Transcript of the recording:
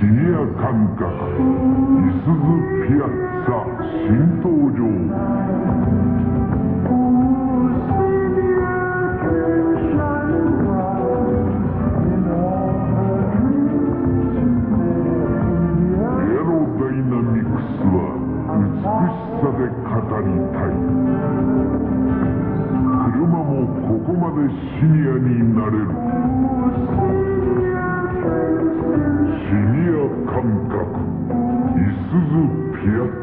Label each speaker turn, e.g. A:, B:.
A: シニア感覚いすずピアッツァ新登場エアロダイナミクスは美しさで語りたい。車もここまでシニアになれる。シニア感覚いすずピアッ